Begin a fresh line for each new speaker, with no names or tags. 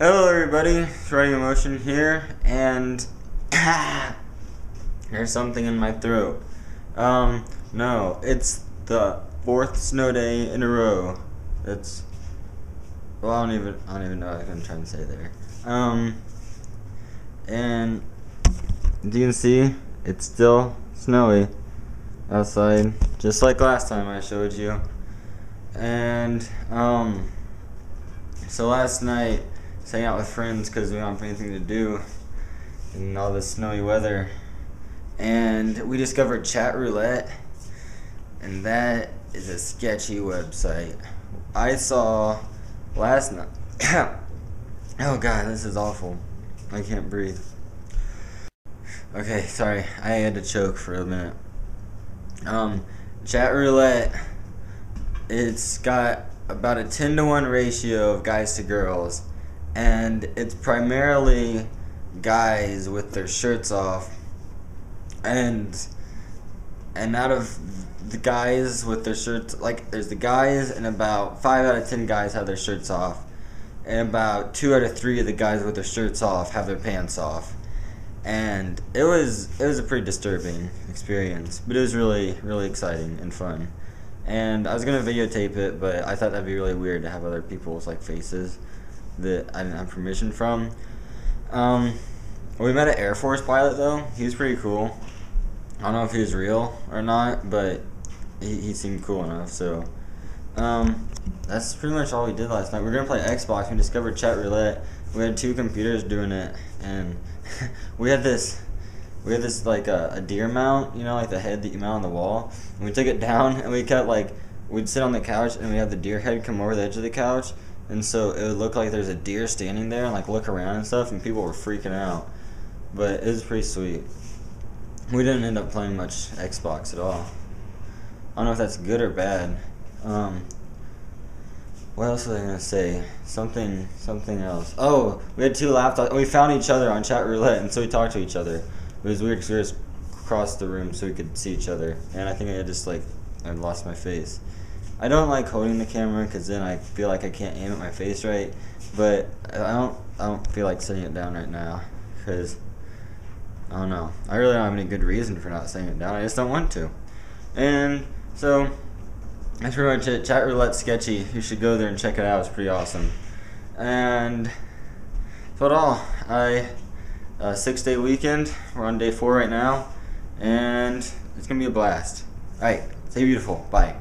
everybody. Running Emotion here, and there's something in my throat. Um, no, it's the fourth snow day in a row. It's well, I don't even I don't even know what I'm trying to say there. Um, and do you can see it's still snowy outside, just like last time I showed you. And um, so last night, hanging out with friends because we don't have anything to do in all this snowy weather, and we discovered Chat Roulette, and that is a sketchy website. I saw last night. oh god, this is awful. I can't breathe. Okay, sorry. I had to choke for a minute. Um, chat roulette. It's got about a ten to one ratio of guys to girls, and it's primarily guys with their shirts off, and and out of the guys with their shirts, like there's the guys, and about five out of ten guys have their shirts off, and about two out of three of the guys with their shirts off have their pants off. And it was it was a pretty disturbing experience, but it was really really exciting and fun. And I was gonna videotape it, but I thought that'd be really weird to have other people's like faces that I didn't have permission from. Um, we met an Air Force pilot though. He was pretty cool. I don't know if he was real or not, but he, he seemed cool enough. So, um, that's pretty much all we did last night. We are gonna play Xbox. We discovered chat roulette. We had two computers doing it, and we had this we had this like a, a, deer mount, you know, like the head that you mount on the wall. And we took it down and we cut like we'd sit on the couch and we had the deer head come over the edge of the couch, and so it would look like there's a deer standing there and like look around and stuff, and people were freaking out. But it was pretty sweet. We didn't end up playing much Xbox at all. I don't know if that's good or bad. Um, what else was I gonna say? Something, something else. Oh, we had two laptops. We found each other on chat roulette, and so we talked to each other. It was weird because we just crossed the room so we could see each other, and I think I just like I lost my face. I don't like holding the camera because then I feel like I can't aim at my face right. But I don't, I don't feel like setting it down right now because I don't know. I really don't have any good reason for not setting it down. I just don't want to. And so that's pretty much it. Chat Roulette Sketchy. You should go there and check it out. It's pretty awesome. And so what all. I uh, six day weekend. We're on day four right now, and it's gonna be a blast. All right, stay beautiful. Bye.